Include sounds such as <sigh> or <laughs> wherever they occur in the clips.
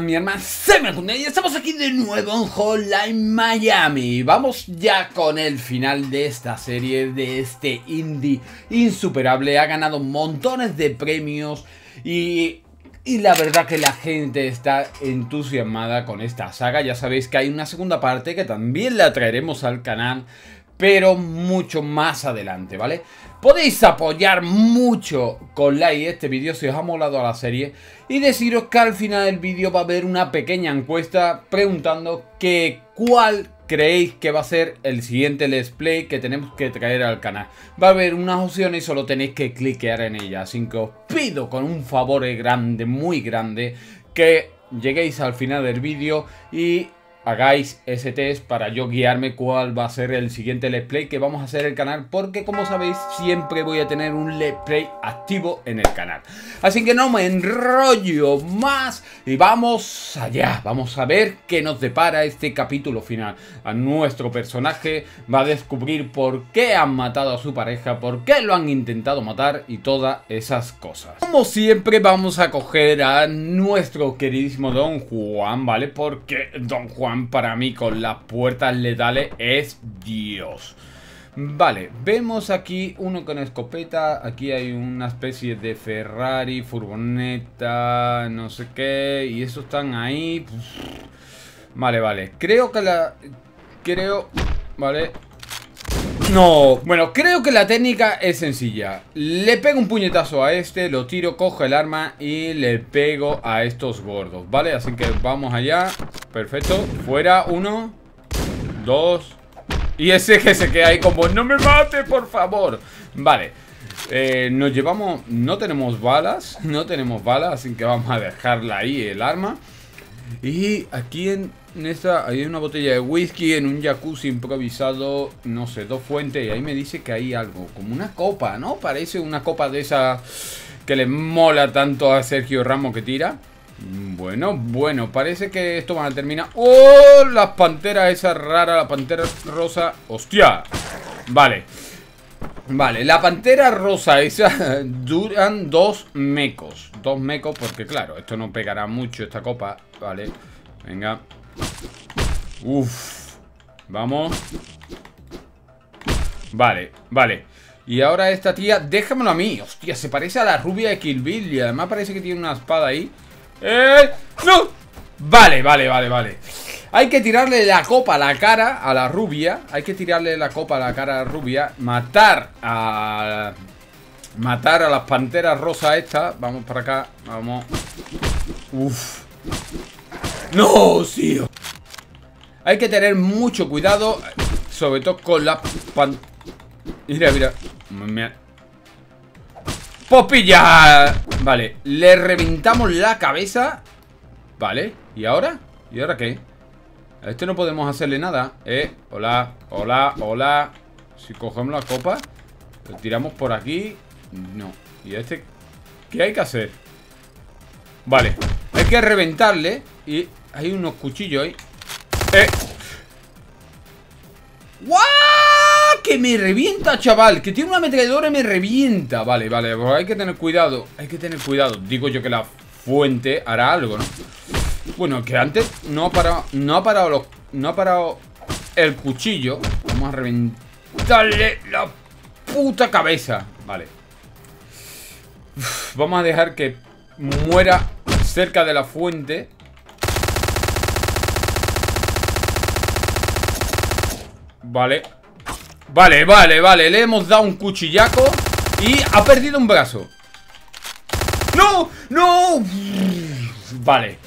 mi hermana se me y estamos aquí de nuevo en Hotline Miami. Vamos ya con el final de esta serie, de este indie insuperable. Ha ganado montones de premios y, y la verdad que la gente está entusiasmada con esta saga. Ya sabéis que hay una segunda parte que también la traeremos al canal pero mucho más adelante, ¿vale? Podéis apoyar mucho con like este vídeo si os ha molado a la serie y deciros que al final del vídeo va a haber una pequeña encuesta preguntando que cuál creéis que va a ser el siguiente let's play que tenemos que traer al canal. Va a haber unas opciones y solo tenéis que cliquear en ellas, así que os pido con un favor grande, muy grande, que lleguéis al final del vídeo y hagáis ese test para yo guiarme cuál va a ser el siguiente let's play que vamos a hacer el canal porque como sabéis siempre voy a tener un let's play activo en el canal. Así que no me enrollo más y vamos allá. Vamos a ver qué nos depara este capítulo final. A nuestro personaje va a descubrir por qué han matado a su pareja por qué lo han intentado matar y todas esas cosas. Como siempre vamos a coger a nuestro queridísimo Don Juan vale porque Don Juan para mí con las puertas letales es Dios. Vale, vemos aquí uno con escopeta, aquí hay una especie de Ferrari, furgoneta, no sé qué, y esos están ahí. Vale, vale, creo que la... Creo... Vale, no, bueno, creo que la técnica es sencilla. Le pego un puñetazo a este, lo tiro, cojo el arma y le pego a estos gordos ¿Vale? Así que vamos allá. Perfecto, fuera, uno Dos. Y ese que se queda ahí como No me mate, por favor Vale. Eh, nos llevamos, no tenemos balas, no tenemos balas, así que vamos a dejarla ahí el arma. Y aquí en en esta hay una botella de whisky en un jacuzzi improvisado, no sé, dos fuentes. Y ahí me dice que hay algo, como una copa, ¿no? Parece una copa de esa que le mola tanto a Sergio Ramos que tira. Bueno, bueno, parece que esto va a terminar. ¡Oh! Las panteras esa rara, la pantera rosa. ¡Hostia! Vale. Vale, la pantera rosa esa <laughs> duran dos mecos. Dos mecos porque, claro, esto no pegará mucho esta copa. Vale, venga. Uf. Vamos. Vale, vale. Y ahora esta tía, déjamelo a mí. Hostia, se parece a la rubia de Kill Bill. Y además parece que tiene una espada ahí. ¡Eh! ¡No! Vale, vale, vale, vale. Hay que tirarle la copa a la cara a la rubia. Hay que tirarle la copa a la cara a la rubia. Matar a... Matar a las panteras rosas estas. Vamos para acá. Vamos. Uf. ¡No, tío! Hay que tener mucho cuidado Sobre todo con la pan... Mira, mira ¡Popilla! Vale, le reventamos la cabeza Vale, ¿y ahora? ¿Y ahora qué? A este no podemos hacerle nada Eh, hola, hola, hola Si cogemos la copa Lo tiramos por aquí No, ¿y a este? ¿Qué hay que hacer? Vale, hay que reventarle Y hay unos cuchillos ahí. ¡Eh! ¡Guau! Que me revienta, chaval Que tiene una ametralladora y me revienta Vale, vale, pues hay que tener cuidado Hay que tener cuidado Digo yo que la fuente hará algo, ¿no? Bueno, que antes no ha parado No ha parado los, No ha parado el cuchillo. Vamos a reventarle la puta cabeza. Vale. Vamos a dejar que muera cerca de la fuente. Vale. Vale, vale, vale. Le hemos dado un cuchillaco Y ha perdido un brazo. ¡No! ¡No! Vale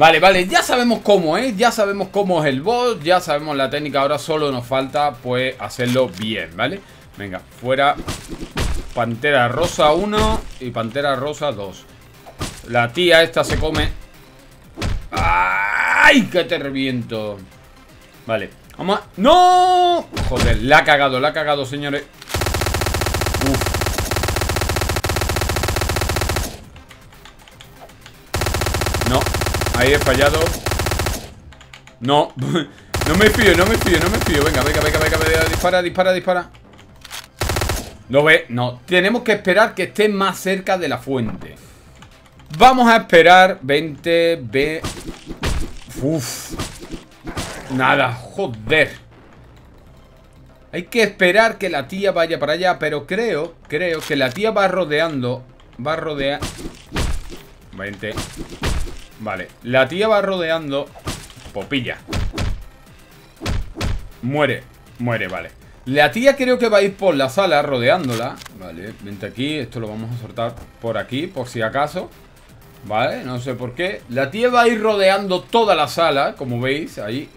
Vale, vale, ya sabemos cómo, ¿eh? Ya sabemos cómo es el boss Ya sabemos la técnica Ahora solo nos falta, pues, hacerlo bien, ¿vale? Venga, fuera Pantera rosa 1 Y pantera rosa 2 La tía esta se come ¡Ay! Que te reviento Vale Vamos a... ¡No! Joder, la ha cagado, la ha cagado, señores ahí he fallado No <laughs> No me fío, no me fío, no me fío Venga, venga, venga, venga, venga dispara, dispara, dispara ¿Lo ve? No, tenemos que esperar que esté más cerca de la fuente Vamos a esperar 20, B... Uf. Nada, joder. Hay que esperar que la tía vaya para allá, pero creo, creo que la tía va rodeando. Va a rodear... 20. Vale, la tía va rodeando. Popilla. Muere, muere, vale. La tía creo que va a ir por la sala rodeándola. Vale, vente aquí, esto lo vamos a soltar por aquí, por si acaso. Vale, no sé por qué La tía va a ir rodeando toda la sala Como veis, ahí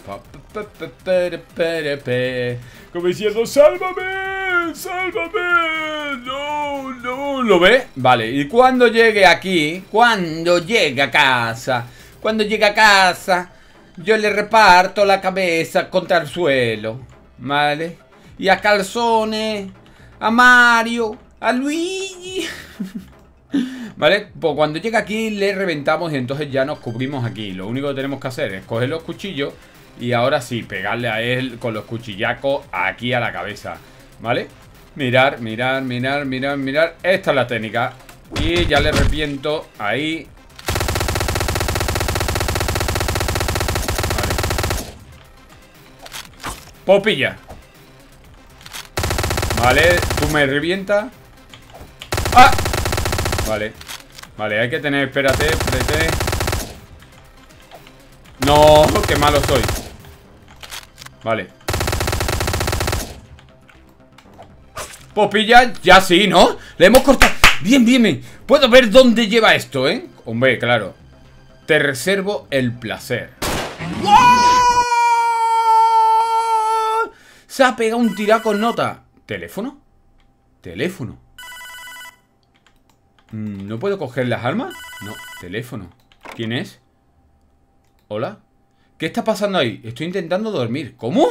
Como diciendo ¡Sálvame! ¡Sálvame! ¡No! ¡No! ¿Lo ve? Vale, y cuando llegue aquí Cuando llegue a casa Cuando llegue a casa Yo le reparto la cabeza contra el suelo ¿Vale? Y a Calzone A Mario A Luigi <laughs> ¿Vale? Pues cuando llega aquí le reventamos y entonces ya nos cubrimos aquí. Lo único que tenemos que hacer es coger los cuchillos y ahora sí, pegarle a él con los cuchillacos aquí a la cabeza. ¿Vale? Mirar, mirar, mirar, mirar, mirar. Esta es la técnica. Y ya le reviento ahí. Popilla. Vale, tú me revientas. ¡Ah! Vale Vale, hay que tener, espérate, espérate No, qué malo soy Vale Popilla, ya sí, ¿no? Le hemos cortado Bien, bien, bien Puedo ver dónde lleva esto, ¿eh? Hombre, claro Te reservo el placer Se ha pegado un tiraco en nota ¿Teléfono? Teléfono Mm, ¿No puedo coger las armas? No, teléfono ¿Quién es? ¿Hola? ¿Qué está pasando ahí? Estoy intentando dormir ¿Cómo?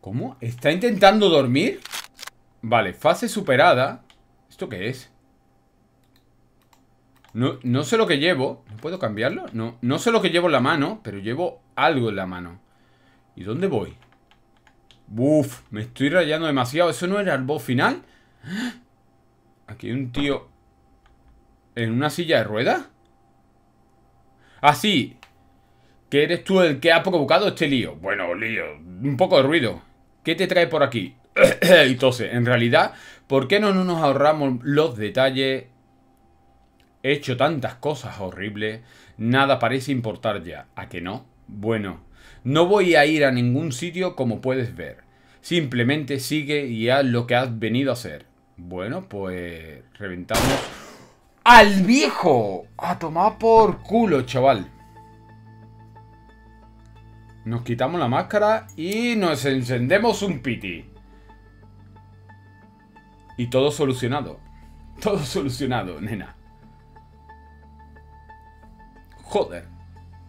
¿Cómo? ¿Está intentando dormir? Vale, fase superada ¿Esto qué es? No, no sé lo que llevo ¿No puedo cambiarlo? No, no sé lo que llevo en la mano Pero llevo algo en la mano ¿Y dónde voy? Buf, me estoy rayando demasiado. ¿Eso no era el boss final? Aquí hay un tío en una silla de ruedas. Ah, sí. Que eres tú el que ha provocado este lío. Bueno, lío. Un poco de ruido. ¿Qué te trae por aquí? <clears throat> Entonces, en realidad, ¿por qué no nos ahorramos los detalles? He hecho tantas cosas horribles. Nada parece importar ya. ¿A que no? Bueno, no voy a ir a ningún sitio como puedes ver. Simplemente sigue y haz lo que has venido a hacer. Bueno, pues reventamos al viejo. A tomar por culo, chaval. Nos quitamos la máscara y nos encendemos un piti. Y todo solucionado. <laughs> Todo solucionado, nena. Joder.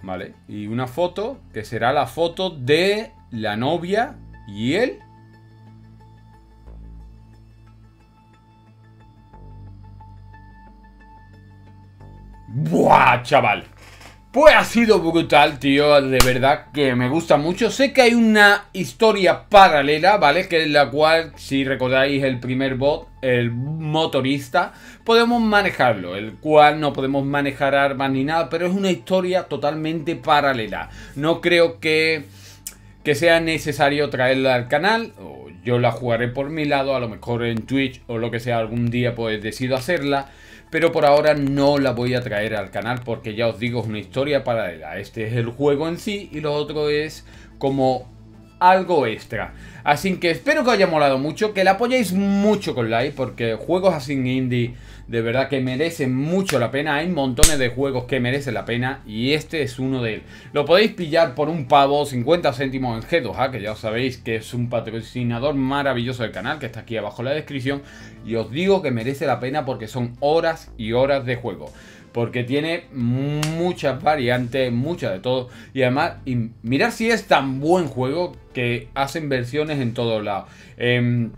¿vale? Y una foto que será la foto de la novia y él. ¡Buah, chaval! Pues ha sido brutal, tío, de verdad que me gusta mucho. Sé que hay una historia paralela, ¿vale? Que es la cual, si recordáis el primer bot, el motorista, podemos manejarlo. El cual no podemos manejar armas ni nada, pero es una historia totalmente paralela. No creo que, que sea necesario traerla al canal. Yo la jugaré por mi lado, a lo mejor en Twitch o lo que sea, algún día pues decido hacerla pero por ahora no la voy a traer al canal porque ya os digo es una historia paralela. Este es el juego en sí y lo otro es como algo extra. Así que espero que os haya molado mucho, que la apoyéis mucho con like porque juegos así en indie de verdad que merecen mucho la pena. Hay montones de juegos que merecen la pena y este es uno de ellos. Lo podéis pillar por un pavo, 50 céntimos en G2A, que ya sabéis que es un patrocinador maravilloso del canal, que está aquí abajo en la descripción. Y os digo que merece la pena porque son horas y horas de juego. Porque tiene muchas variantes, muchas de todo. Y además, mirar si es tan buen juego que hacen versiones en todos lados. Eh,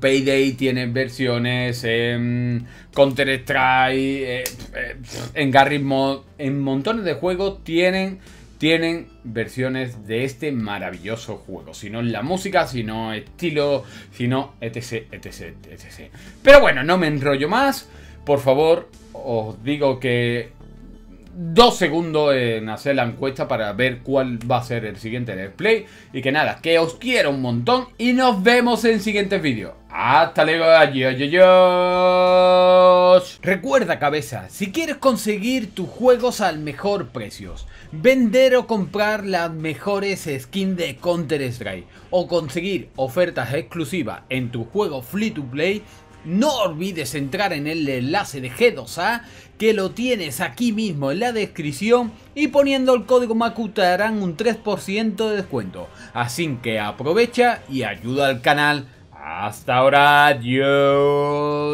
Payday tiene versiones, en Counter-Strike, eh, eh, en Garry's Mod, en montones de juegos tienen tienen versiones de este maravilloso juego. Si no la música, si no estilo, si no etc, etc, etc. Pero bueno, no me enrollo más. Por favor, os digo que dos segundos en hacer la encuesta para ver cuál va a ser el siguiente display. Y que nada, que os quiero un montón y nos vemos en siguientes vídeos. Hasta luego, adiós, adiós. Recuerda cabeza, si quieres conseguir tus juegos al mejor precios, vender o comprar las mejores skins de Counter Strike o conseguir ofertas exclusivas en tu juego free to play, no olvides entrar en el enlace de G2A que lo tienes aquí mismo en la descripción y poniendo el código MACU te darán un 3% de descuento. Así que aprovecha y ayuda al canal. Hasta ahora, adiós.